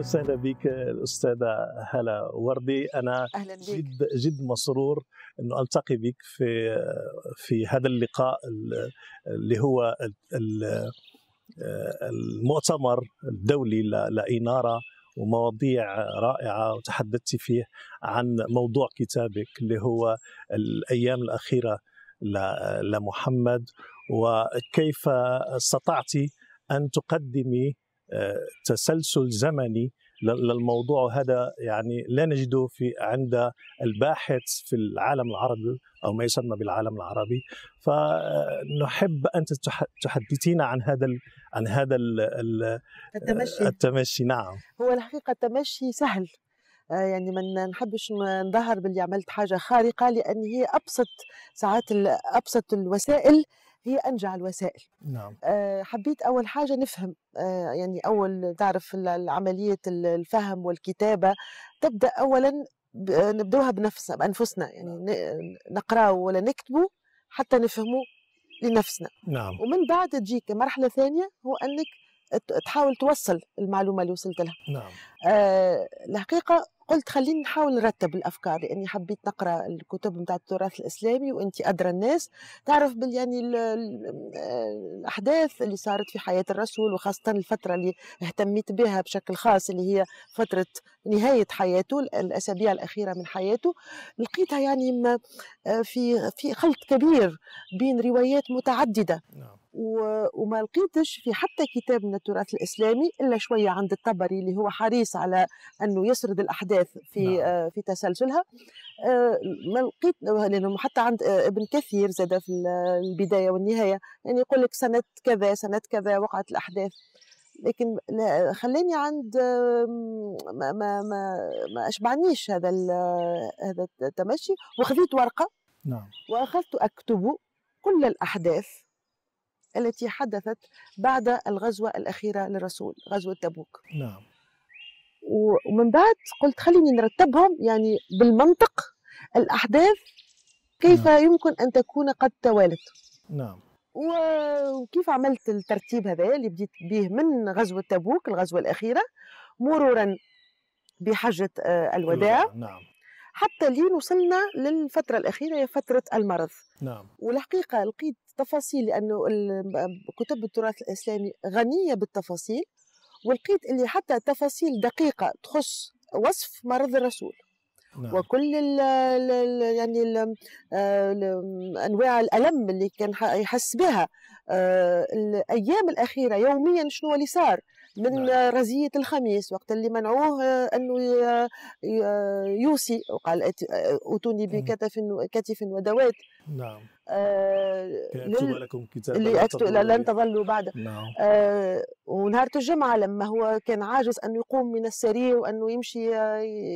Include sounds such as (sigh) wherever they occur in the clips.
أهلا وسهلا بك الأستاذة هلا وردي. أنا أهلا بك. جد جد مسرور إنه ألتقي بك في في هذا اللقاء اللي هو المؤتمر الدولي لإنارة ومواضيع رائعة وتحدثت فيه عن موضوع كتابك اللي هو الأيام الأخيرة لمحمد. وكيف استطعت أن تقدمي تسلسل زمني للموضوع هذا يعني لا نجده في عند الباحث في العالم العربي أو ما يسمى بالعالم العربي. فنحب أن تحدثينا عن هذا عن هذا التمشي. التمشي. نعم. هو الحقيقة التمشي سهل. يعني ما نحبش نظهر باللي عملت حاجة خارقة لأن هي أبسط ساعات أبسط الوسائل هي أنجع الوسائل. نعم. حبيت أول حاجة نفهم يعني أول تعرف عمليه الفهم والكتابة تبدأ اولا نبدوها بنفسنا بأنفسنا يعني نقرأه ولا نكتبه حتى نفهمه لنفسنا. نعم. ومن بعد تجيك مرحلة ثانية هو أنك تحاول توصل المعلومة اللي وصلت لها. نعم. آه الحقيقة قلت خليني نحاول نرتب الأفكار لأني حبيت نقرأ الكتب نتاع التراث الإسلامي وأنت أدرى الناس. تعرف بال يعني ال الأحداث اللي صارت في حياة الرسول وخاصة الفترة اللي اهتميت بها بشكل خاص اللي هي فترة نهاية حياته الأسابيع الأخيرة من حياته. لقيتها يعني في في خلط كبير بين روايات متعددة. نعم. وما لقيتش في حتى كتاب من التراث الإسلامي إلا شوية عند الطبري اللي هو حريص على أنه يسرد الأحداث في نعم. آه في تسلسلها. آه ما لقيت لأنه حتى عند آه ابن كثير زاد في البداية والنهاية يعني يقول لك سنة كذا سنة كذا وقعت الأحداث. لكن خلاني عند ما ما ما, ما أشبعنيش هذا هذا التمشي. وخذيت ورقة. نعم. وأخذت أكتب كل الأحداث. التي حدثت بعد الغزوة الأخيرة للرسول غزوة تبوك. نعم. ومن بعد قلت خليني نرتبهم يعني بالمنطق الأحداث كيف نعم. يمكن أن تكون قد توالت. نعم. وكيف عملت الترتيب هذا اللي بديت به من غزوة تبوك الغزوة الأخيرة مرورا بحجة الوداع. نعم. حتى لين وصلنا للفترة الأخيرة هي فترة المرض. نعم. والحقيقة لقيت تفاصيل لأنه كتب التراث الإسلامي غنية بالتفاصيل ولقيت اللي حتى تفاصيل دقيقة تخص وصف مرض الرسول. نعم. وكل ال ال يعني ال أنواع الألم اللي كان يحس بها الأيام الأخيرة يوميا شنو اللي صار؟ من نعم. رزية الخميس وقت اللي منعوه أنه يوصي وقال أتوني بكتف كتف ودوات. نعم. آه اكتب لكم كتابا لن تظلوا بعد. نعم. آه ونهار الجمعة لما هو كان عاجز أنه يقوم من السرير وأنه يمشي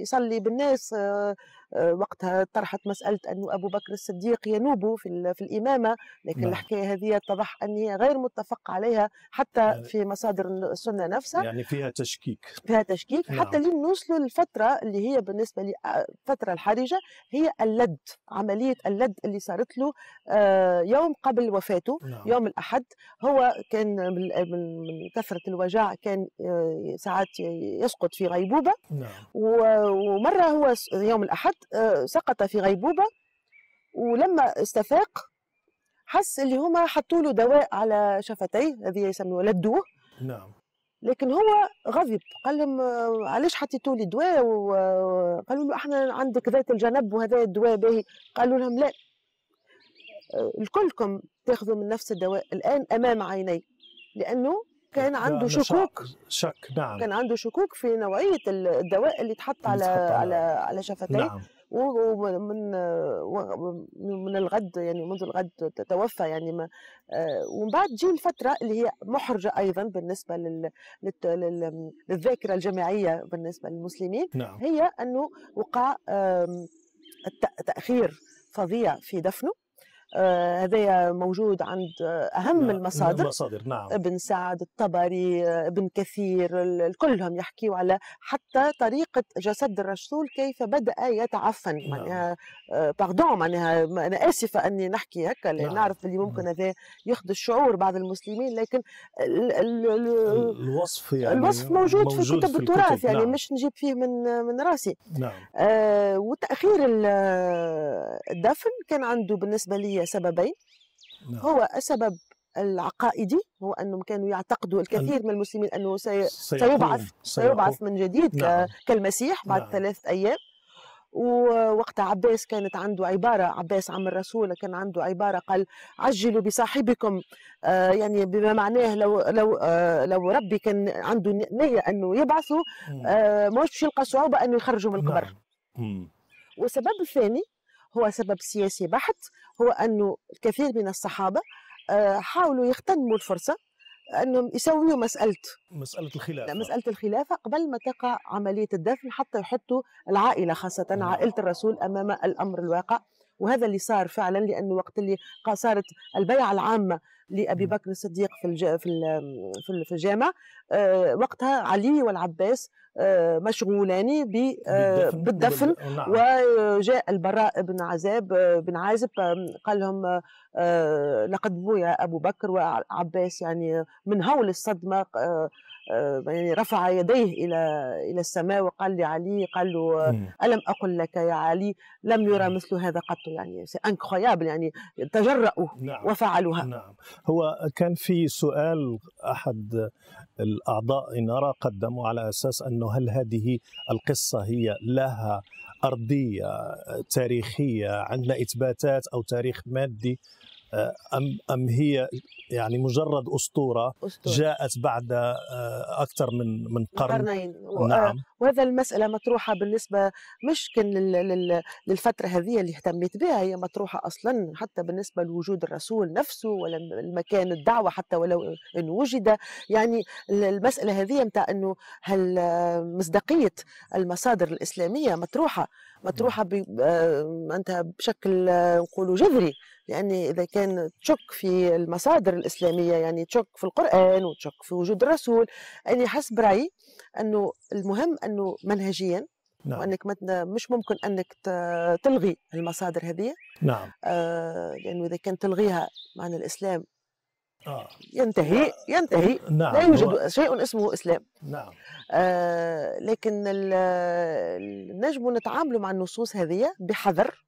يصلي بالناس آه وقتها طرحت مسألة أنه أبو بكر الصديق ينوب في, في الإمامة لكن نعم. الحكاية هذه اتضح أنها غير متفق عليها حتى يعني في مصادر السنة نفسها. يعني فيها تشكيك. فيها تشكيك. نعم. حتى لين نوصلوا للفترة اللي هي بالنسبة لي الفترة الحرجة هي اللد عملية اللد اللي صارت له يوم قبل وفاته نعم. يوم الأحد. هو كان من كثرة الوجع كان ساعات يسقط في غيبوبة. نعم. ومرة هو يوم الأحد سقط في غيبوبة ولما استفاق حس اللي هما حطوا له دواء على شفتيه هذه يسموه لدوه. نعم. لكن هو غضب قال لهم علاش حطيتوا لي دواء؟ وقالوا له أحنا عندك ذات الجنب وهذا الدواء باهي. قالوا لهم لا. الكلكم تاخذوا من نفس الدواء الآن أمام عيني لأنه كان عنده شكوك. شك نعم. كان عنده شكوك في نوعية الدواء اللي تحط على على على شفتيه. نعم. ومن من الغد يعني منذ الغد توفى يعني ما ومن بعد تجي الفترة اللي هي محرجة أيضا بالنسبة لل للذاكرة الجماعية بالنسبة للمسلمين نعم. هي أنه وقع تأخير فظيع في دفنه. آه هذا موجود عند أهم نعم. المصادر المصادر نعم ابن سعد الطبري ابن كثير كلهم يحكيوا على حتى طريقة جسد الرسول كيف بدأ يتعفن نعم. معناها آه، باردون معناها ما- أنا آسفة أني نحكي هكا نعم. نعرف اللي ممكن هذا يخدش شعور بعض المسلمين لكن ال- ال- ال- الوصف يعني الوصف موجود, في كتب التراث يعني نعم. مش نجيب فيه من من راسي نعم آه وتأخير ال- الدفن كان عنده بالنسبة لي سببين نعم. هو السبب العقائدي هو أنهم كانوا يعتقدوا الكثير من المسلمين أنه سي سيبعث سيبعث من جديد نعم. كالمسيح بعد نعم. ثلاث أيام ووقت عباس كانت عنده عبارة عباس عم الرسول كان عنده عبارة قال عجلوا بصاحبكم آه يعني بما معناه لو لو آه لو ربي كان عنده نية أنه يبعثوا. آه مش يلقى صعوبة أنه يخرجوا من القبر نعم. والسبب الثاني هو سبب سياسي بحت هو أنه الكثير من الصحابة آه، حاولوا يغتنموا الفرصة أنهم يسويوا مسألة مسألة الخلاف لا، مسألة الخلافة قبل ما تقع عملية الدفن حتى يحطوا العائلة خاصة نعم. عائلة الرسول أمام الأمر الواقع وهذا اللي صار فعلا لأنه وقت اللي صارت البيعة العامة لأبي مم. بكر الصديق في الج... في في ال- في الجامع آه، وقتها علي والعباس مشغولان ب- آه، بالدفن نعم. وجاء البراء بن عذاب بن عازب قال لهم آه، لقد بويع أبو بكر وعباس يعني من هول الصدمة آه، آه، يعني رفع يديه إلى إلى السماء وقال لعلي قال له مم. ألم أقل لك يا علي لم يرى. مثل هذا قط يعني انكرويابل يعني تجرأوا نعم وفعلوها نعم هو كان في سؤال أحد الأعضاء نرى قدموا على أساس أنه هل هذه القصة هي لها أرضية تاريخية عندنا إثباتات أو تاريخ مادي ام أم هي يعني مجرد أسطورة أسطورة. جاءت بعد آه، أكثر من من قرن؟ قرنين. و- نعم. وهذا المسألة مطروحة بالنسبة مش كان لل- لل- للفترة هذه اللي اهتميت بها هي مطروحة أصلا حتى بالنسبة لوجود الرسول نفسه ولا المكان الدعوة حتى ولو إن وجد. يعني ال- المسألة هذه متاع أنه هل مصداقية المصادر الإسلامية مطروحة؟ مطروحة آه، أنت بشكل آه، نقولوا جذري. لأن إذا كان تشك في المصادر الإسلامية يعني تشك في القرآن وتشك في وجود الرسول أني حسب رأيي أنه المهم أنه منهجيا نعم. تن- مش ممكن أنك ت- تلغي المصادر هذه. نعم. آه، لأنه إذا كان تلغيها معنى الإسلام آه. ينتهي ينتهي. نعم لا هو- يوجد شيء اسمه إسلام. نعم. آه، لكن نجم نتعاملوا مع النصوص هذه بحذر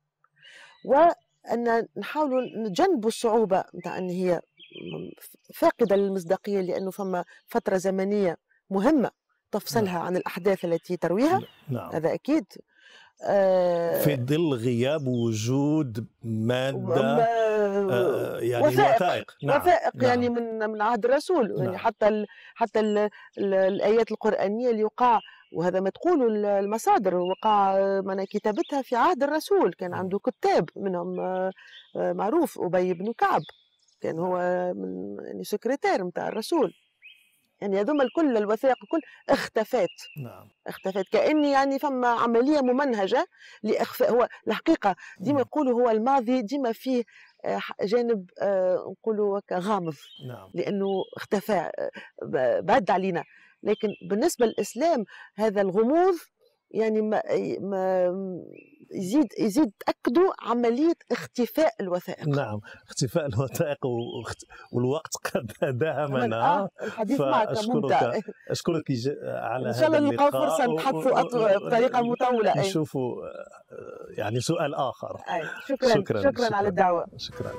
وأن نحاولوا نتجنبوا الصعوبة نتاع أن هي فاقدة للمصداقية لأنه فما فترة زمنية مهمة تفصلها عن الأحداث التي ترويها نعم هذا أكيد آه، في ظل غياب وجود مادة وما- آه، يعني وثائق. وثائق نعم وثائق نعم. يعني من من عهد الرسول يعني نعم. حتى ال حتى ال ال الآيات القرآنية اللي وقع وهذا ما تقولوا ال- المصادر وقع من كتابتها في عهد الرسول كان. عنده كتاب منهم آه، آه، معروف أبي بن كعب كان هو من يعني سكرتير نتاع الرسول. يعني هذوما الكل الوثائق الكل اختفت. نعم. اختفت. كأني يعني فما عملية ممنهجة لاخفاء هو الحقيقة ديما. يقولوا هو الماضي ديما فيه آه، جانب نقولوا غامض. نعم. لأنه اختفى بعد علينا. لكن بالنسبة للإسلام هذا الغموض يعني ما ما يزيد يزيد تاكدوا عملية اختفاء الوثائق. نعم اختفاء الوثائق والوقت (laughs) قد من- داهمنا آه الحديث معك ممتع أشكرك على إن شاء الله نلقاو فرصة أط- بطريقه مطولة. نشوفوا يعني سؤال آخر. شكرا شكراً، شكرا, شكراً. على الدعوة. شكرا.